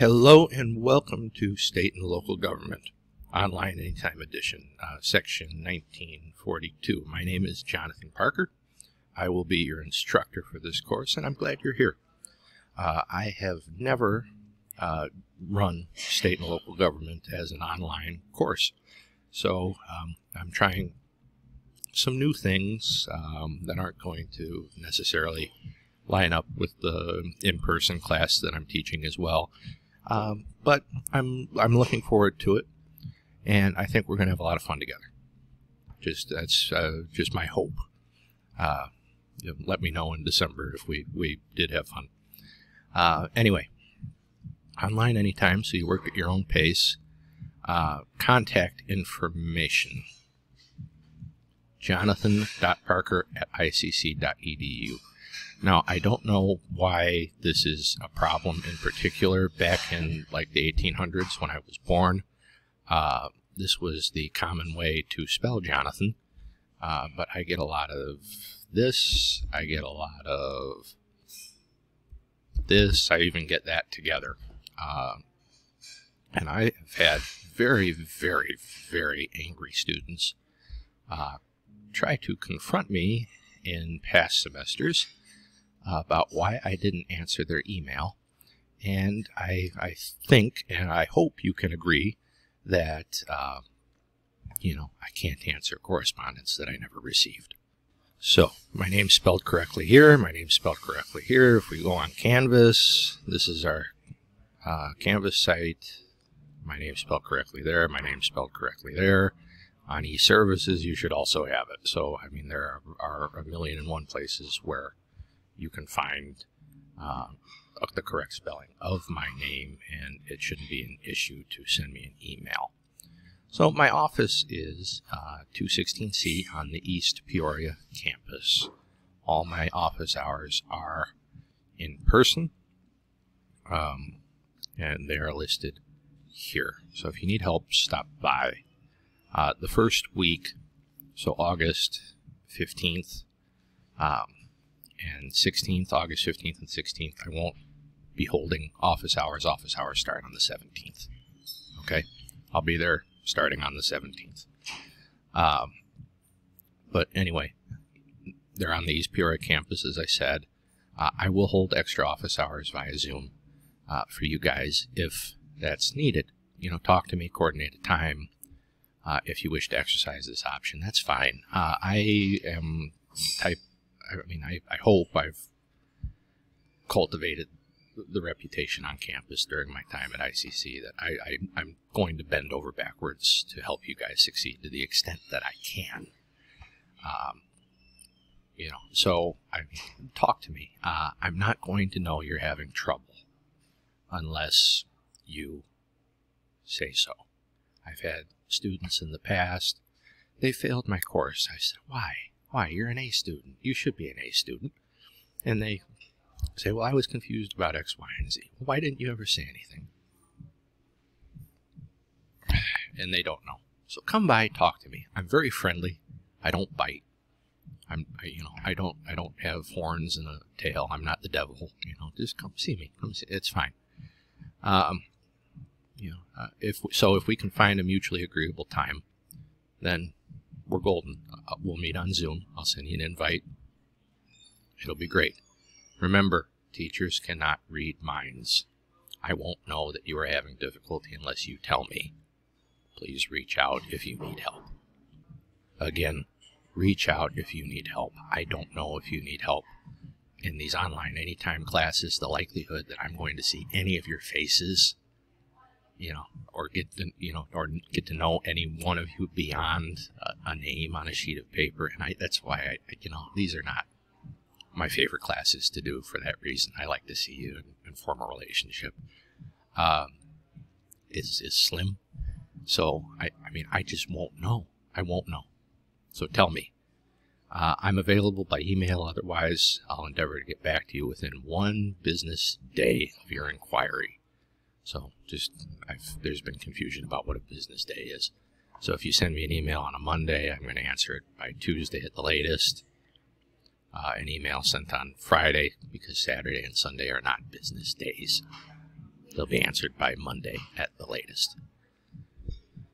Hello and welcome to State and Local Government, Online Anytime Edition, uh, Section 1942. My name is Jonathan Parker. I will be your instructor for this course, and I'm glad you're here. Uh, I have never uh, run state and local government as an online course, so um, I'm trying some new things um, that aren't going to necessarily line up with the in-person class that I'm teaching as well. Um, but I'm I'm looking forward to it, and I think we're going to have a lot of fun together. Just that's uh, just my hope. Uh, let me know in December if we we did have fun. Uh, anyway, online anytime, so you work at your own pace. Uh, contact information jonathan.parker at icc.edu. Now, I don't know why this is a problem in particular. Back in like the 1800s when I was born, uh, this was the common way to spell Jonathan. Uh, but I get a lot of this. I get a lot of this. I even get that together. Uh, and I have had very, very, very angry students uh, try to confront me in past semesters about why I didn't answer their email. And I, I think and I hope you can agree that, uh, you know, I can't answer correspondence that I never received. So, my name's spelled correctly here, my name's spelled correctly here. If we go on Canvas, this is our uh, Canvas site. My name's spelled correctly there, my name's spelled correctly there. On e-services, you should also have it. So, I mean, there are, are a million and one places where you can find uh, the correct spelling of my name, and it shouldn't be an issue to send me an email. So my office is uh, 216C on the East Peoria campus. All my office hours are in person, um, and they are listed here. So if you need help, stop by. Uh, the first week, so August 15th, um, and 16th, August 15th and 16th, I won't be holding office hours. Office hours start on the 17th. Okay? I'll be there starting on the 17th. Um, but anyway, they're on the East Peoria campus, as I said. Uh, I will hold extra office hours via Zoom uh, for you guys if that's needed. You know, talk to me, coordinate a time. Uh, if you wish to exercise this option, that's fine. Uh, I am type I mean, I, I hope I've cultivated the reputation on campus during my time at ICC that I, I, am going to bend over backwards to help you guys succeed to the extent that I can. Um, you know, so I talk to me. Uh, I'm not going to know you're having trouble unless you say so. I've had students in the past, they failed my course. I said, why? Why? You're an A student. You should be an A student. And they say, Well, I was confused about X, Y, and Z. Why didn't you ever say anything? And they don't know. So come by, talk to me. I'm very friendly. I don't bite. I'm, I, you know, I don't, I don't have horns and a tail. I'm not the devil. You know, just come see me. Come see. It's fine. Um, you know, uh, if so, if we can find a mutually agreeable time, then we're golden. Uh, we'll meet on Zoom. I'll send you an invite. It'll be great. Remember, teachers cannot read minds. I won't know that you are having difficulty unless you tell me. Please reach out if you need help. Again, reach out if you need help. I don't know if you need help. In these online anytime classes, the likelihood that I'm going to see any of your faces you know, or get to, you know, or get to know any one of you beyond a, a name on a sheet of paper. And I, that's why I, you know, these are not my favorite classes to do for that reason. I like to see you and, and form a relationship. Um, is, is slim. So, I, I mean, I just won't know. I won't know. So tell me. Uh, I'm available by email. Otherwise, I'll endeavor to get back to you within one business day of your inquiry. So just I've, there's been confusion about what a business day is. So if you send me an email on a Monday, I'm going to answer it by Tuesday at the latest. Uh, an email sent on Friday because Saturday and Sunday are not business days. they'll be answered by Monday at the latest.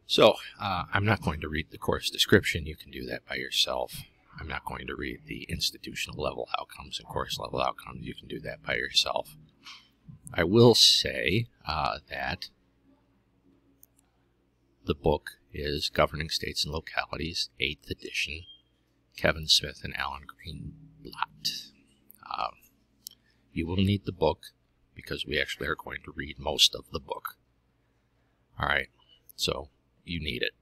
So, uh, I'm not going to read the course description. You can do that by yourself. I'm not going to read the institutional level outcomes and course level outcomes. You can do that by yourself. I will say uh, that the book is Governing States and Localities, 8th edition, Kevin Smith and Alan Greenblatt. Um, you will need the book because we actually are going to read most of the book. All right, so you need it.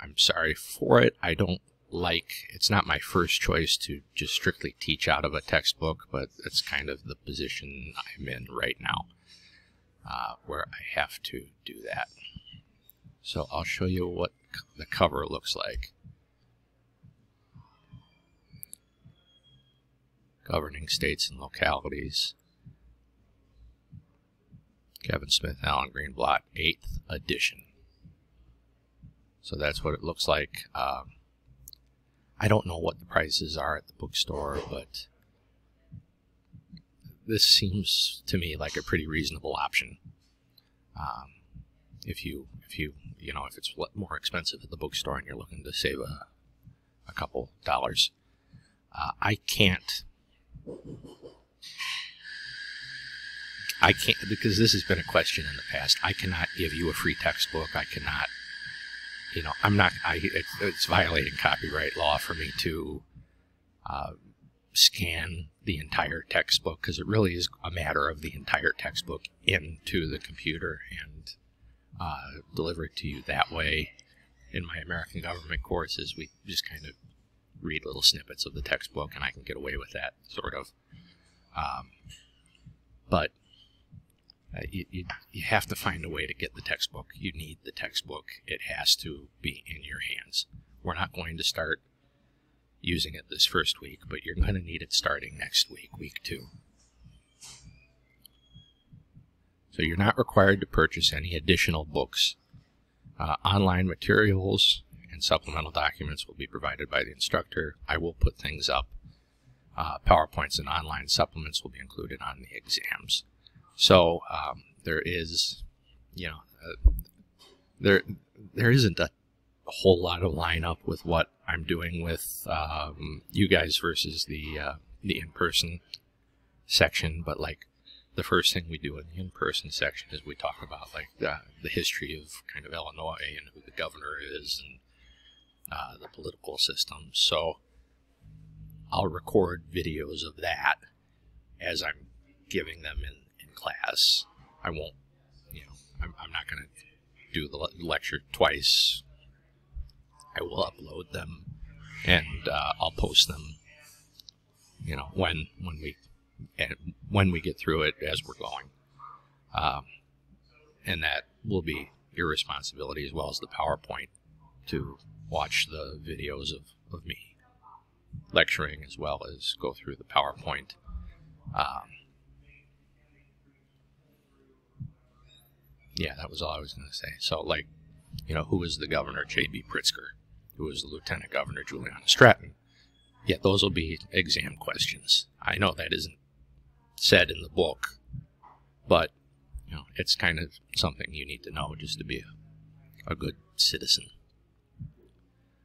I'm sorry for it. I don't like, it's not my first choice to just strictly teach out of a textbook, but it's kind of the position I'm in right now uh, where I have to do that. So I'll show you what the cover looks like. Governing states and localities. Kevin Smith, Alan Greenblatt, 8th edition. So that's what it looks like. Um, I don't know what the prices are at the bookstore, but this seems to me like a pretty reasonable option. Um, if you, if you, you know, if it's more expensive at the bookstore and you're looking to save a, a couple dollars, uh, I can't. I can't because this has been a question in the past. I cannot give you a free textbook. I cannot, you know, I'm not. I it's, it's violating copyright law for me to uh, scan the entire textbook because it really is a matter of the entire textbook into the computer and uh, deliver it to you that way. In my American government courses, we just kind of read little snippets of the textbook, and I can get away with that sort of. Um, but uh, you, you, you have to find a way to get the textbook. You need the textbook. It has to be in your hands. We're not going to start using it this first week, but you're going to need it starting next week, week two. So you're not required to purchase any additional books. Uh, online materials and supplemental documents will be provided by the instructor. I will put things up. Uh, PowerPoints and online supplements will be included on the exams. So um, there is, you know, uh, there there isn't a whole lot of lineup with what I'm doing with um, you guys versus the uh, the in-person section. But like the first thing we do in the in-person section is we talk about like the, the history of kind of Illinois and who the governor is and uh, the political system. So I'll record videos of that as I'm giving them in, in class. I won't, you know, I'm, I'm not going to do the lecture twice I will upload them and uh, I'll post them. You know when when we when we get through it as we're going, um, and that will be your responsibility as well as the PowerPoint to watch the videos of, of me lecturing as well as go through the PowerPoint. Um, yeah, that was all I was going to say. So, like, you know, who is the governor? J.B. Pritzker who was the Lieutenant Governor Juliana Stratton. Yeah, those will be exam questions. I know that isn't said in the book, but you know, it's kind of something you need to know just to be a, a good citizen.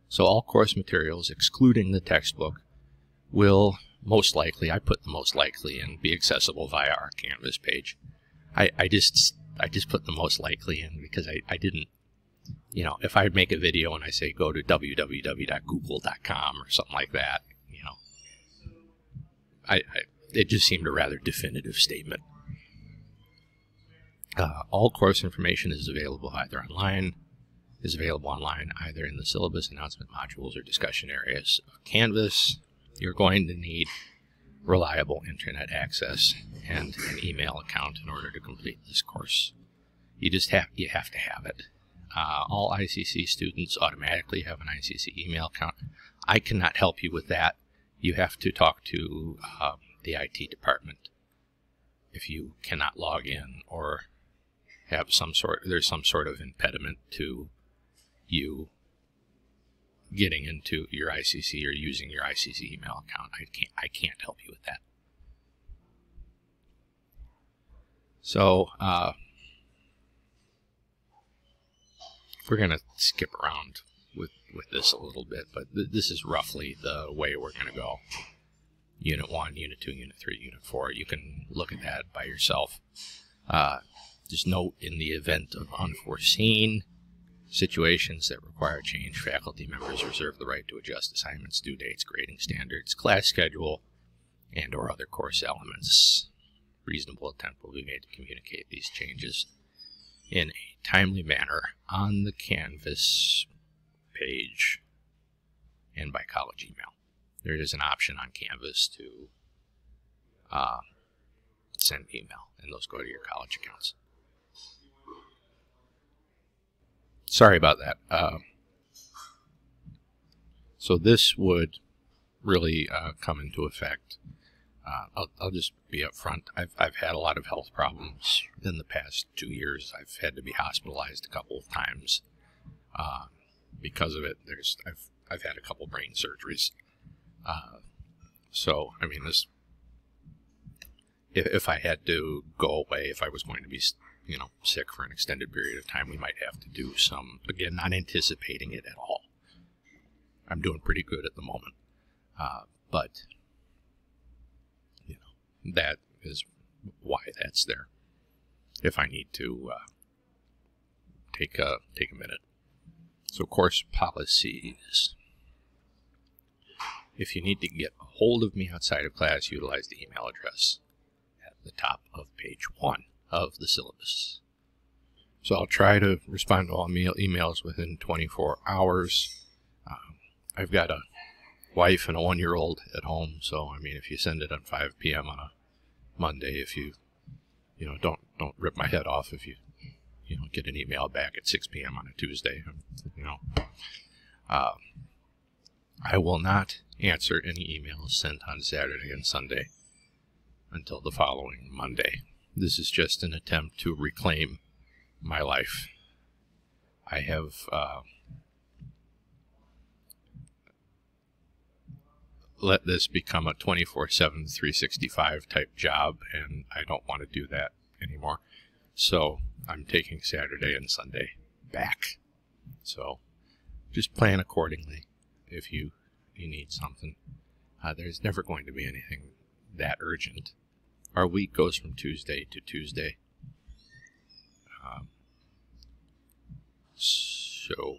So all course materials, excluding the textbook, will most likely, I put the most likely in, be accessible via our Canvas page. I, I just I just put the most likely in because I, I didn't you know, if I make a video and I say go to www.google.com or something like that, you know, I, I it just seemed a rather definitive statement. Uh, all course information is available either online, is available online either in the syllabus announcement modules or discussion areas of Canvas. You're going to need reliable internet access and an email account in order to complete this course. You just have you have to have it. Uh, all ICC students automatically have an ICC email account. I cannot help you with that. You have to talk to uh, the IT department if you cannot log in or have some sort there's some sort of impediment to you getting into your ICC or using your ICC email account. I can't I can't help you with that. So, uh, we're going to skip around with, with this a little bit, but th this is roughly the way we're going to go. Unit 1, Unit 2, Unit 3, Unit 4. You can look at that by yourself. Uh, just note in the event of unforeseen situations that require change, faculty members reserve the right to adjust assignments, due dates, grading standards, class schedule, and or other course elements. Reasonable attempt will be made to communicate these changes in a timely manner on the Canvas page and by college email. There is an option on Canvas to uh, send email, and those go to your college accounts. Sorry about that. Uh, so this would really uh, come into effect uh, I'll, I'll, just be upfront. I've, I've had a lot of health problems in the past two years. I've had to be hospitalized a couple of times uh, because of it. There's I've I've had a couple brain surgeries. Uh, so I mean this. If, if I had to go away, if I was going to be you know sick for an extended period of time, we might have to do some again, not anticipating it at all. I'm doing pretty good at the moment, uh, but you know, that is why that's there. If I need to uh, take a take a minute. So course policies. If you need to get a hold of me outside of class, utilize the email address at the top of page one of the syllabus. So I'll try to respond to all mail emails within 24 hours. Um, I've got a wife and a one year old at home. So, I mean, if you send it at 5 p.m. on a Monday, if you, you know, don't, don't rip my head off if you, you know, get an email back at 6 p.m. on a Tuesday, you know. Uh, I will not answer any emails sent on Saturday and Sunday until the following Monday. This is just an attempt to reclaim my life. I have uh, let this become a 24 7 365 type job and i don't want to do that anymore. So i'm taking saturday and sunday back. So just plan accordingly if you you need something. Uh, there's never going to be anything that urgent our week goes from tuesday to tuesday um, so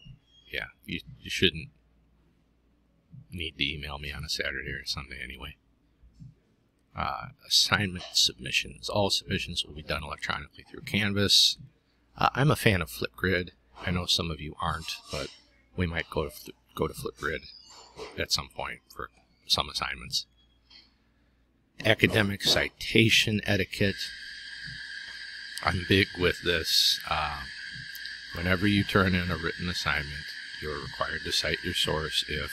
yeah you, you shouldn't need to email me on a Saturday or Sunday anyway. Uh, assignment submissions. All submissions will be done electronically through Canvas. Uh, I'm a fan of Flipgrid. I know some of you aren't, but we might go to go to Flipgrid at some point for some assignments. Academic citation etiquette. I'm big with this. Uh, whenever you turn in a written assignment, you're required to cite your source if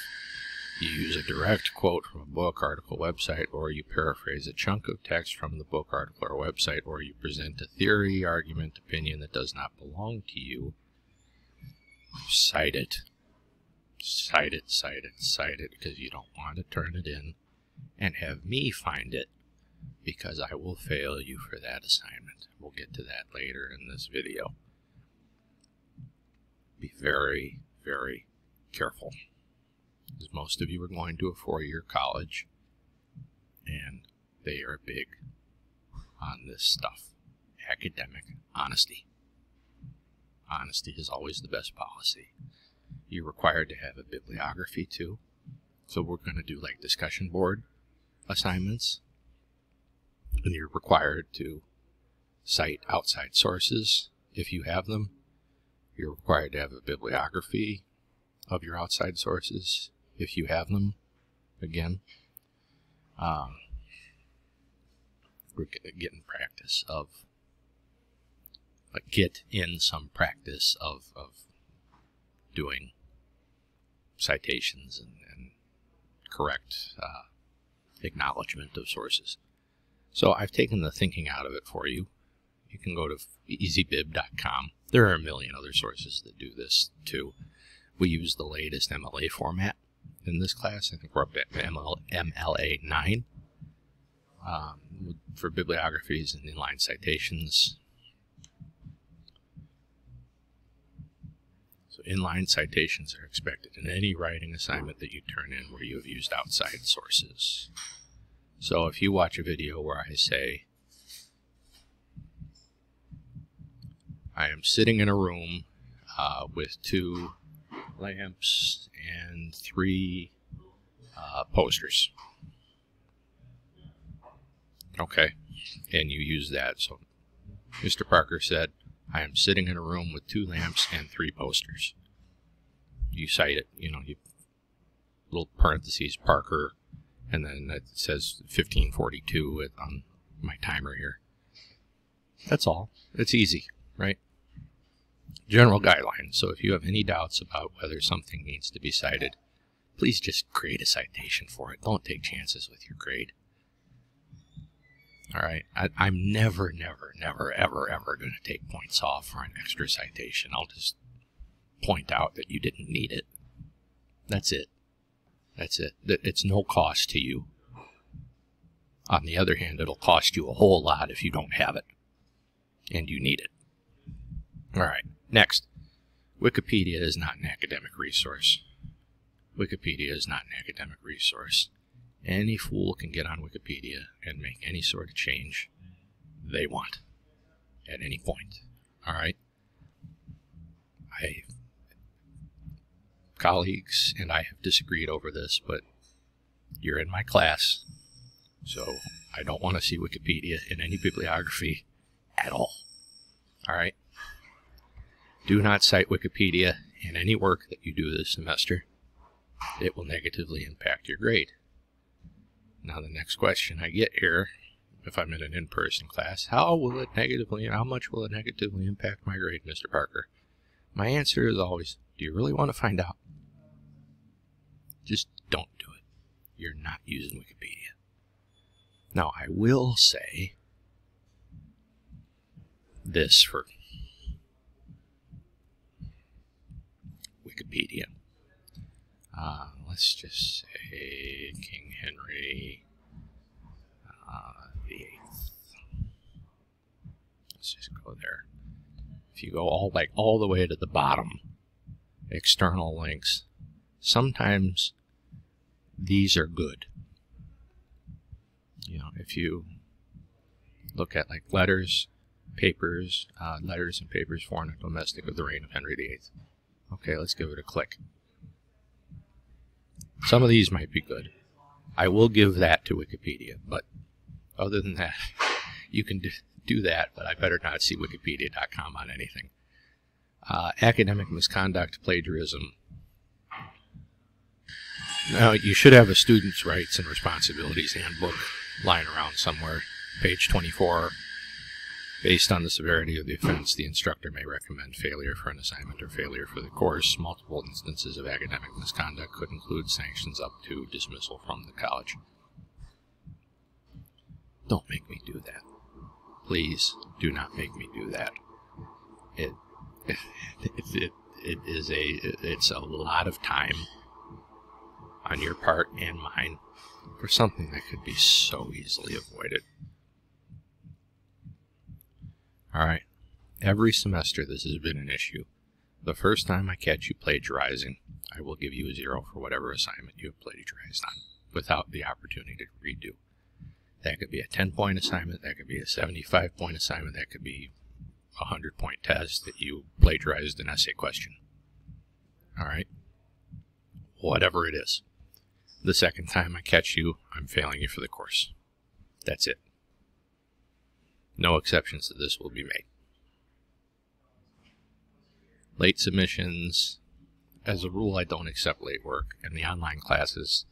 you use a direct quote from a book, article, website, or you paraphrase a chunk of text from the book, article, or website, or you present a theory, argument, opinion that does not belong to you, cite it. Cite it, cite it, cite it, because you don't want to turn it in and have me find it, because I will fail you for that assignment. We'll get to that later in this video. Be very, very careful because most of you are going to a four-year college, and they are big on this stuff. Academic honesty. Honesty is always the best policy. You're required to have a bibliography too. So we're going to do like discussion board assignments. And you're required to cite outside sources if you have them. You're required to have a bibliography of your outside sources if you have them. Again, um, we're getting practice of get in some practice of, of doing citations and, and correct uh, acknowledgement of sources. So I've taken the thinking out of it for you. You can go to easybib.com. There are a million other sources that do this too. We use the latest MLA format in this class. I think we're up ML, MLA 9. um, for bibliographies and inline citations. Inline citations are expected in any writing assignment that you turn in where you have used outside sources. So if you watch a video where I say, I am sitting in a room uh, with two lamps and three uh, posters. Okay, and you use that. So Mr. Parker said, I am sitting in a room with two lamps and three posters. You cite it, you know, you little parentheses Parker, and then it says 1542 on um, my timer here. That's all. It's easy, right? General guidelines. So if you have any doubts about whether something needs to be cited, please just create a citation for it. Don't take chances with your grade. All right, I, am never, never, never, ever, ever going to take points off for an extra citation. I'll just point out that you didn't need it. That's it. That's it. It's no cost to you. On the other hand, it'll cost you a whole lot if you don't have it and you need it. All right, next. Wikipedia is not an academic resource. Wikipedia is not an academic resource. Any fool can get on Wikipedia and make any sort of change they want at any point. All right? I colleagues and I have disagreed over this, but you're in my class, so I don't want to see Wikipedia in any bibliography at all. All right? Do not cite Wikipedia in any work that you do this semester. It will negatively impact your grade. Now the next question I get here, if I'm in an in-person class, how will it negatively, how much will it negatively impact my grade, Mr. Parker? My answer is always, do you really want to find out? Just don't do it. You're not using Wikipedia. Now, I will say this for Wikipedia. Uh, let's just say King Henry uh, the Eighth. Let's just go there. If you go all like all the way to the bottom, external links, sometimes these are good. You know, if you look at like letters, papers, uh, letters and papers foreign and domestic of the reign of Henry VIII. Okay, let's give it a click. Some of these might be good. I will give that to Wikipedia, but other than that, you can do that, but I better not see wikipedia.com on anything. Uh, academic misconduct, plagiarism. Now, you should have a student's rights and responsibilities handbook lying around somewhere, page 24 Based on the severity of the offense, the instructor may recommend failure for an assignment or failure for the course. Multiple instances of academic misconduct could include sanctions up to dismissal from the college. Don't make me do that. Please do not make me do that. It, it, it, it is a, it's a lot of time on your part and mine for something that could be so easily avoided. All right. Every semester this has been an issue. The first time I catch you plagiarizing, I will give you a zero for whatever assignment you have plagiarized on without the opportunity to redo. That could be a 10 point assignment, that could be a 75 point assignment, that could be a 100 point test that you plagiarized an essay question. All right? Whatever it is. The second time I catch you, I'm failing you for the course. That's it. No exceptions to this will be made. Late submissions, as a rule, I don't accept late work. In the online classes,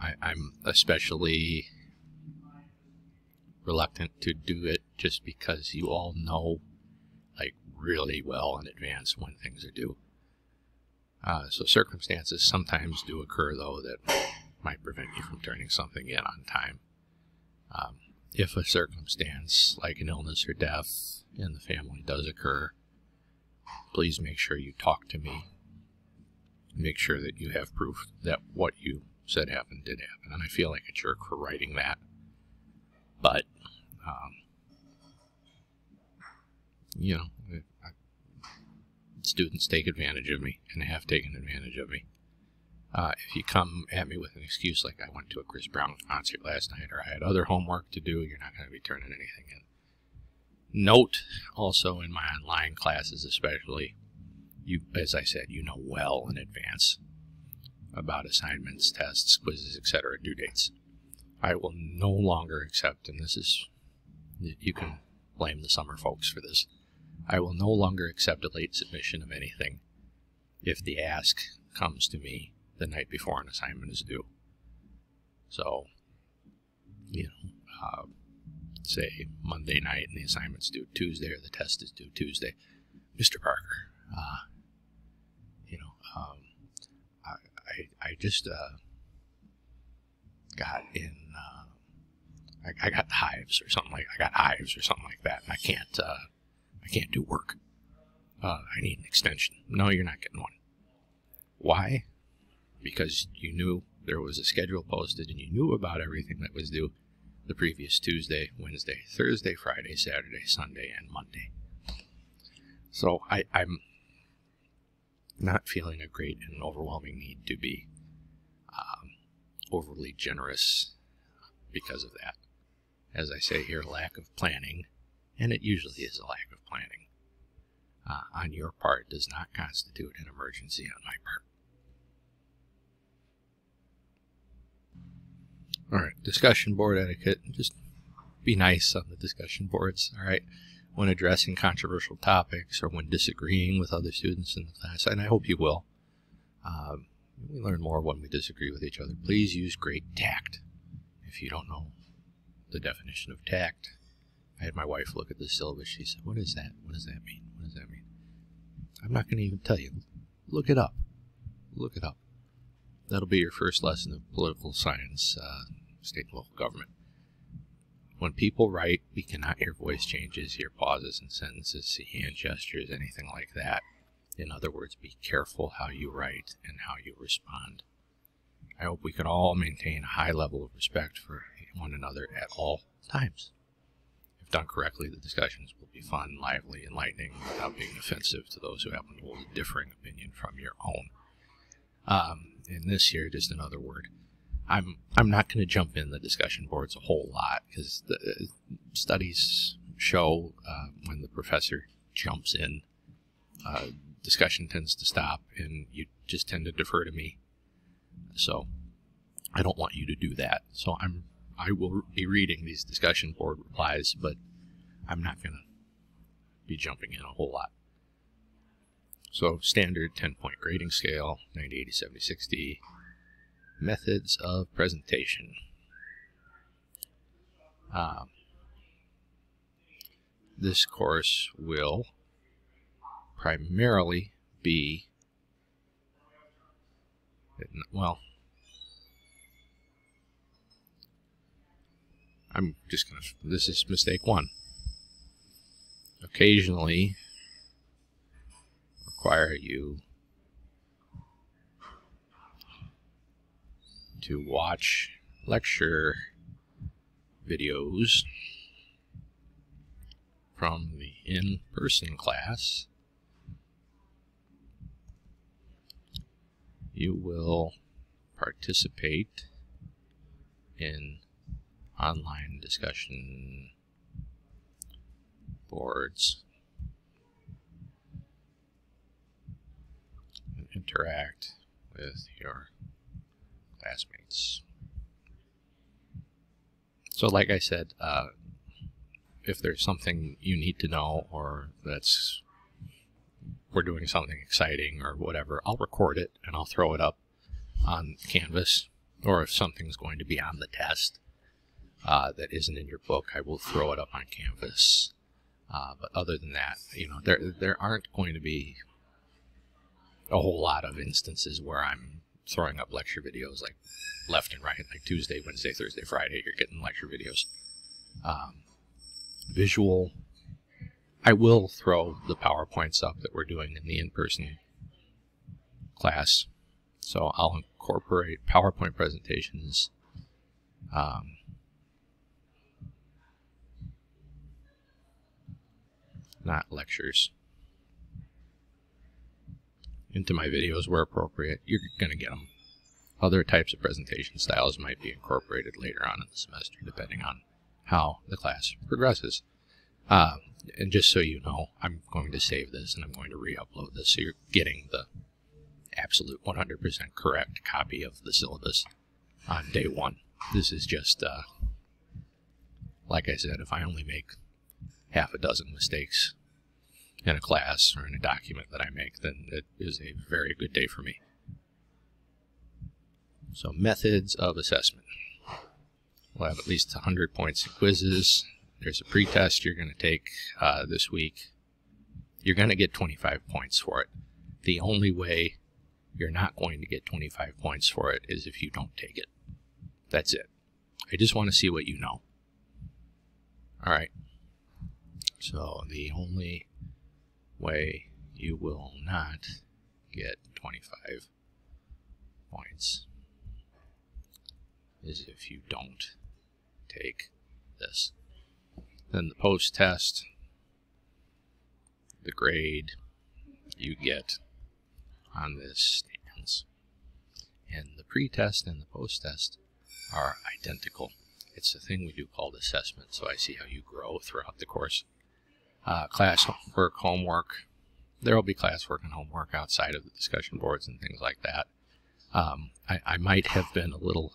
I, I'm especially reluctant to do it just because you all know, like, really well in advance when things are due. Uh, so circumstances sometimes do occur, though, that might prevent you from turning something in on time. Um, if a circumstance like an illness or death in the family does occur, please make sure you talk to me. Make sure that you have proof that what you said happened did happen. And I feel like a jerk for writing that. but um, you know, students take advantage of me and have taken advantage of me. Uh, if you come at me with an excuse like I went to a Chris Brown concert last night or I had other homework to do, you're not going to be turning anything in. Note also in my online classes, especially, you, as I said, you know well in advance about assignments, tests, quizzes, etc., due dates. I will no longer accept, and this is, you can blame the summer folks for this. I will no longer accept a late submission of anything if the ask comes to me the night before an assignment is due. So, you know, uh, say Monday night and the assignment's due Tuesday or the test is due Tuesday. Mr. Parker, uh, you know, um, I, I, I, just uh, got in, uh, I, I, got hives or something like I got hives or something like that, and I can't, uh, I can't do work. Uh, I need an extension. No, you're not getting one. Why? Because you knew there was a schedule posted and you knew about everything that was due the previous Tuesday, Wednesday, Thursday, Friday, Saturday, Sunday, and Monday. So I, I'm not feeling a great and overwhelming need to be um, overly generous because of that. As I say here, lack of planning, and it usually is a lack of planning, uh, on your part does not constitute an emergency on my part. All right, discussion board etiquette. Just be nice on the discussion boards, all right, when addressing controversial topics or when disagreeing with other students in the class, and I hope you will. Um, we learn more when we disagree with each other. Please use great tact. If you don't know the definition of tact, I had my wife look at the syllabus. She said, What is that? What does that mean? What does that mean? I'm not going to even tell you. Look it up. Look it up. That'll be your first lesson of political science. Uh, state and local government. When people write, we cannot hear voice changes, hear pauses in sentences, see hand gestures, anything like that. In other words, be careful how you write and how you respond. I hope we can all maintain a high level of respect for one another at all times. If done correctly, the discussions will be fun, lively, enlightening, without being offensive to those who happen to hold a differing opinion from your own. Um, in this here, just another word. I'm I'm not going to jump in the discussion boards a whole lot because the uh, studies show uh, when the professor jumps in, uh, discussion tends to stop, and you just tend to defer to me. So I don't want you to do that. So I'm I will be reading these discussion board replies, but I'm not going to be jumping in a whole lot. So standard 10 point grading scale, 90, 80, 70, 60, methods of presentation. Um, this course will primarily be, well, I'm just going to, this is mistake one. Occasionally require you to watch lecture videos from the in-person class, you will participate in online discussion boards. And interact with your classmates. So, like I said, uh, if there's something you need to know or that's we're doing something exciting or whatever, I'll record it and I'll throw it up on Canvas. Or if something's going to be on the test uh, that isn't in your book, I will throw it up on Canvas. Uh, but other than that, you know, there there aren't going to be a whole lot of instances where I'm throwing up lecture videos like left and right, like Tuesday, Wednesday, Thursday, Friday. You're getting lecture videos. Um, visual. I will throw the PowerPoints up that we're doing in the in-person class. So I'll incorporate PowerPoint presentations. Um, not lectures into my videos where appropriate. You're going to get them. Other types of presentation styles might be incorporated later on in the semester, depending on how the class progresses. Uh, and just so you know, I'm going to save this and I'm going to re-upload this so you're getting the absolute 100% correct copy of the syllabus on day one. This is just, uh, like I said, if I only make half a dozen mistakes in a class or in a document that I make, then it is a very good day for me. So methods of assessment. We'll have at least 100 points in quizzes. There's a pretest you're going to take uh, this week. You're going to get 25 points for it. The only way you're not going to get 25 points for it is if you don't take it. That's it. I just want to see what you know. All right. So the only way you will not get 25 points is if you don't take this. Then the post test, the grade you get on this stands. And the pre-test and the post-test are identical. It's a thing we do called assessment, so I see how you grow throughout the course. Uh, class work, homework. There will be classwork and homework outside of the discussion boards and things like that. Um, I, I might have been a little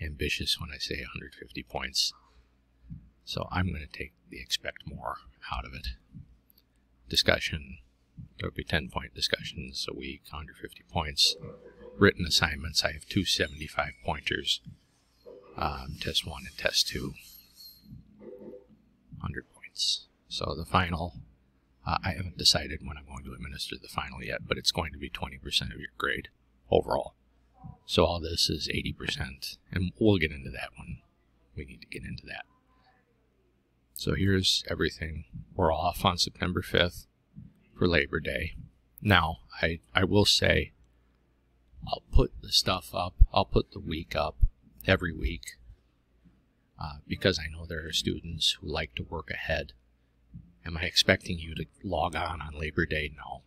ambitious when I say 150 points. So I'm going to take the expect more out of it. Discussion, there'll be 10 point discussions a week, 150 points. Written assignments, I have two 75 pointers, um, test 1 and test 2, 100 points. So the final, uh, I haven't decided when I'm going to administer the final yet, but it's going to be 20% of your grade overall. So all this is 80%, and we'll get into that one. We need to get into that. So here's everything. We're off on September 5th for Labor Day. Now, I, I will say, I'll put the stuff up, I'll put the week up every week uh, because I know there are students who like to work ahead. Am I expecting you to log on on Labor Day? No.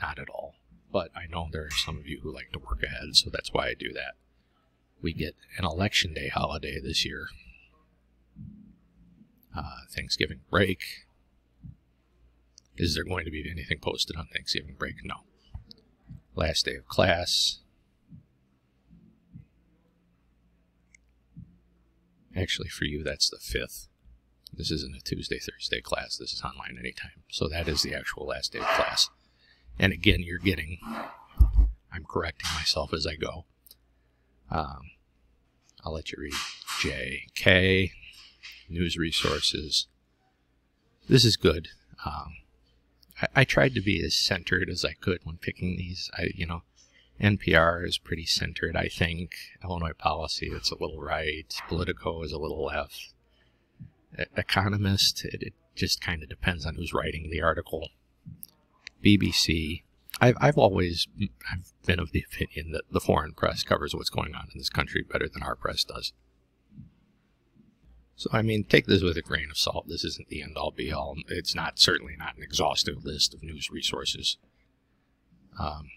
Not at all but I know there are some of you who like to work ahead, so that's why I do that. We get an election day holiday this year. Uh, Thanksgiving break. Is there going to be anything posted on Thanksgiving break? No. Last day of class. Actually, for you, that's the 5th. This isn't a Tuesday, Thursday class. This is online anytime. So that is the actual last day of class. And again, you're getting, I'm correcting myself as I go. Um, I'll let you read J, K, news resources. This is good. Um, I, I, tried to be as centered as I could when picking these. I, you know, NPR is pretty centered, I think. Illinois policy, it's a little right. Politico is a little left. Economist, it, it just kind of depends on who's writing the article. BBC. I've, I've always I've been of the opinion that the foreign press covers what's going on in this country better than our press does. So, I mean, take this with a grain of salt. This isn't the end all be all. It's not certainly not an exhaustive list of news resources. Um,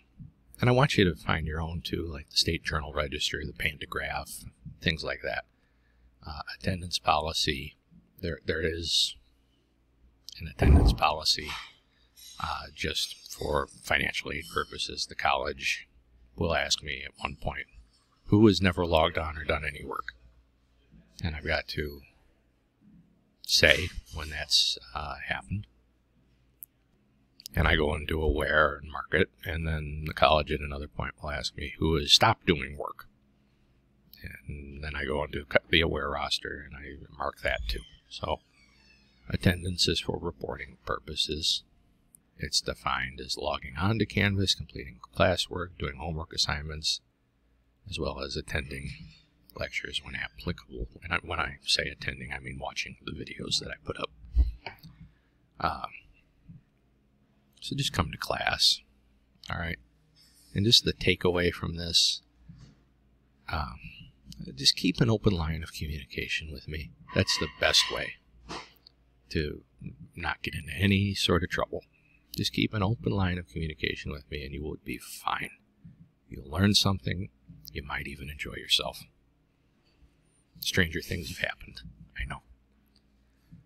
and I want you to find your own too, like the State Journal Register, the Pantagraph, things like that. Uh, attendance policy. There, there is an attendance policy uh, just for financial aid purposes. The college will ask me at one point, who has never logged on or done any work? And I've got to say when that's uh, happened. And I go a where and mark it, and then the college at another point will ask me who has stopped doing work. And then I go do the aware roster, and I mark that too. So attendance is for reporting purposes. It's defined as logging on to Canvas, completing classwork, doing homework assignments, as well as attending lectures when applicable. And when I say attending, I mean watching the videos that I put up. Um, so just come to class, all right? And just the takeaway from this, um, just keep an open line of communication with me. That's the best way to not get into any sort of trouble. Just keep an open line of communication with me and you will be fine. You'll learn something. You might even enjoy yourself. Stranger things have happened. I know.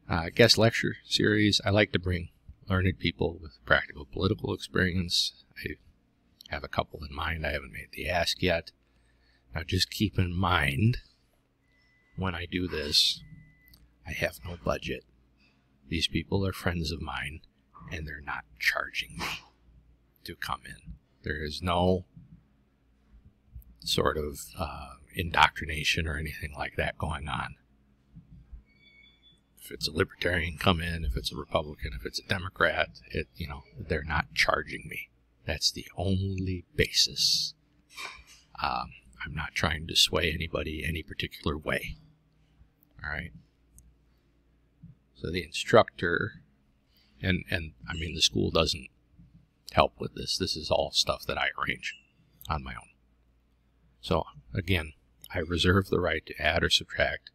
Uh, guest lecture series. I like to bring learned people with practical political experience. I have a couple in mind. I haven't made the ask yet. Now, just keep in mind when I do this, I have no budget. These people are friends of mine, and they're not charging me to come in. There is no sort of uh, indoctrination or anything like that going on. If it's a libertarian, come in. If it's a Republican, if it's a Democrat, it you know they're not charging me. That's the only basis. Um, I'm not trying to sway anybody any particular way. All right. So the instructor, and and I mean the school doesn't help with this. This is all stuff that I arrange on my own. So again, I reserve the right to add or subtract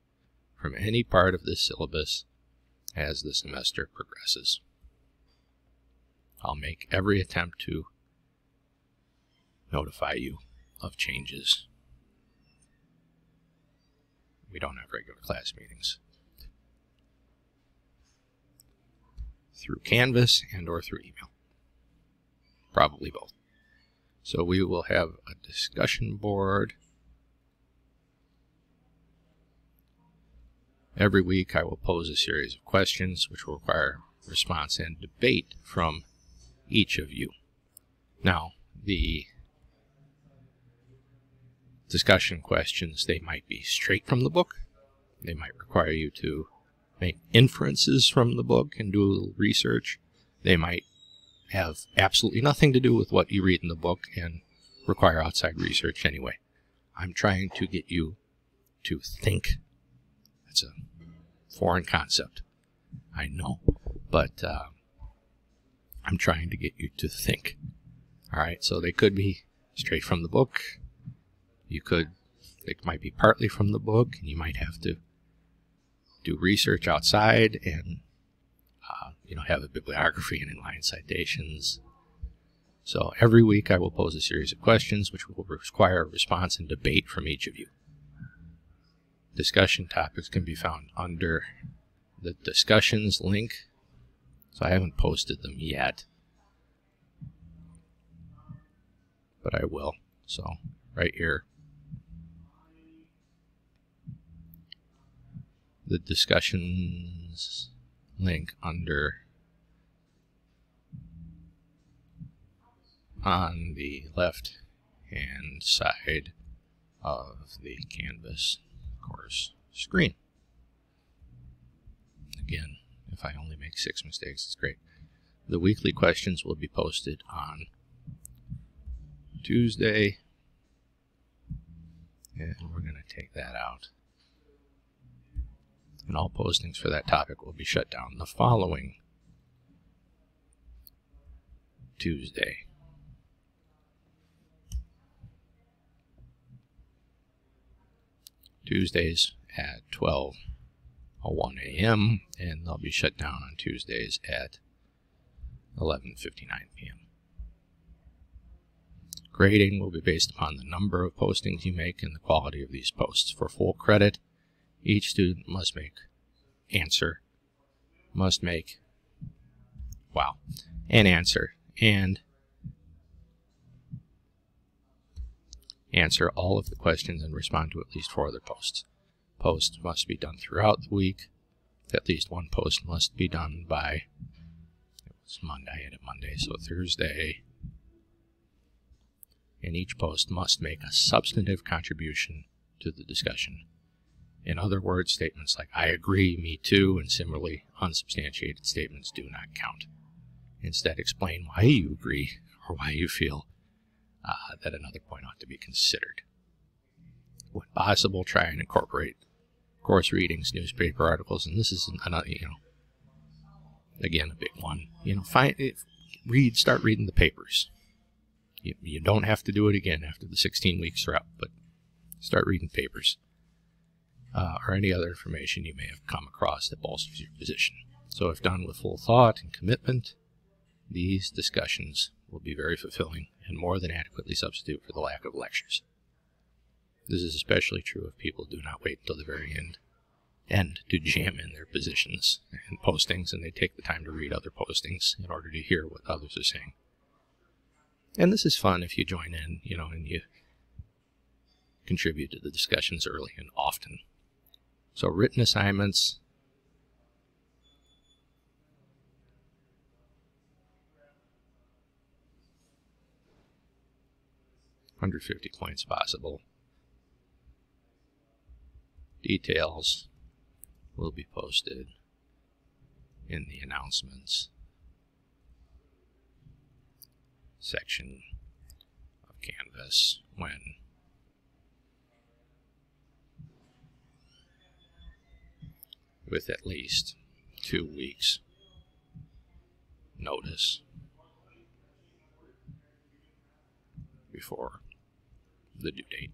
from any part of this syllabus as the semester progresses. I'll make every attempt to notify you of changes. We don't have regular class meetings. Through Canvas and or through email. Probably both. So we will have a discussion board. Every week I will pose a series of questions which will require response and debate from each of you. Now, the discussion questions, they might be straight from the book. They might require you to make inferences from the book and do a little research. They might have absolutely nothing to do with what you read in the book and require outside research anyway. I'm trying to get you to think. That's a foreign concept. I know. But uh, I'm trying to get you to think. All right, so they could be straight from the book. You could, it might be partly from the book, and you might have to do research outside and, uh, you know, have a bibliography and inline citations. So every week I will pose a series of questions which will require a response and debate from each of you. Discussion topics can be found under the discussions link. So I haven't posted them yet. But I will. So right here the discussions link under on the left hand side of the Canvas course screen. Again, if I only make six mistakes, it's great. The weekly questions will be posted on Tuesday, and we're going to take that out and all postings for that topic will be shut down the following Tuesday. Tuesdays at 12 uh, 1 a.m. and they'll be shut down on Tuesdays at 11:59 p.m. Grading will be based upon the number of postings you make and the quality of these posts. For full credit, each student must make answer must make wow an answer and answer all of the questions and respond to at least four other posts. Posts must be done throughout the week. At least one post must be done by it was Monday, I had it Monday, so Thursday. And each post must make a substantive contribution to the discussion in other words, statements like I agree, me too, and similarly unsubstantiated statements do not count. Instead, explain why you agree or why you feel uh, that another point ought to be considered. When possible, try and incorporate course readings, newspaper articles, and this is another, you know, again, a big one. You know, find, read, start reading the papers. You, you don't have to do it again after the 16 weeks are up, but start reading papers uh, or any other information you may have come across that bolsters your position. So if done with full thought and commitment, these discussions will be very fulfilling and more than adequately substitute for the lack of lectures. This is especially true if people do not wait until the very end and to jam in their positions and postings, and they take the time to read other postings in order to hear what others are saying. And this is fun if you join in, you know, and you contribute to the discussions early and often. So written assignments. Hundred fifty points possible. Details will be posted in the announcements section of Canvas when with at least two weeks notice before the due date.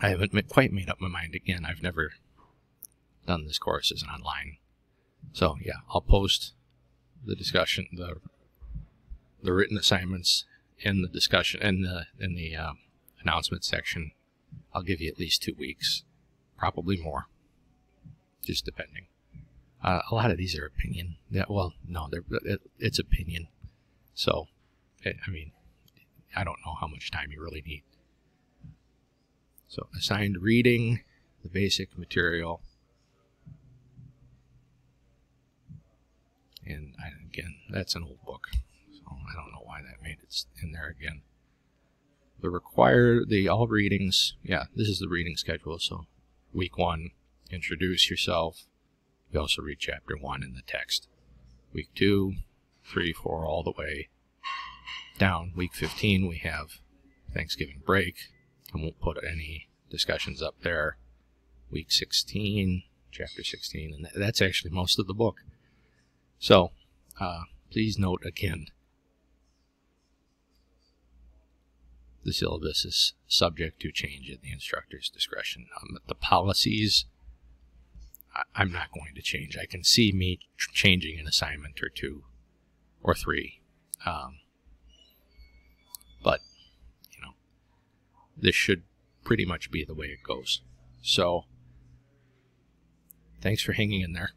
I haven't quite made up my mind again. I've never done this course as an online. So yeah, I'll post the discussion, the the written assignments in the discussion in the in the uh, announcement section. I'll give you at least two weeks, probably more, just depending. Uh, a lot of these are opinion. Yeah, well, no, they're it, it's opinion. So, it, I mean, I don't know how much time you really need. So assigned reading, the basic material. And I, again, that's an old book. So I don't know why that made it in there again. The required, the all readings, yeah, this is the reading schedule. So week one, introduce yourself. You also read chapter one in the text. Week two, three, four, all the way down. Week 15, we have Thanksgiving break. I won't put any discussions up there. Week 16, chapter 16, and that's actually most of the book. So, uh, please note again, the syllabus is subject to change at the instructor's discretion. Um, the policies, I, am not going to change. I can see me changing an assignment or two or three. Um, but, you know, this should pretty much be the way it goes. So, thanks for hanging in there.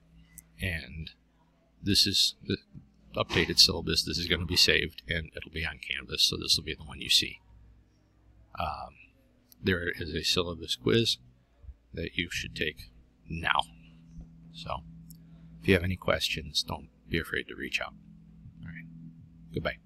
And this is the updated syllabus. This is going to be saved and it'll be on Canvas, so this will be the one you see. Um, there is a syllabus quiz that you should take now. So, if you have any questions, don't be afraid to reach out. All right. Goodbye.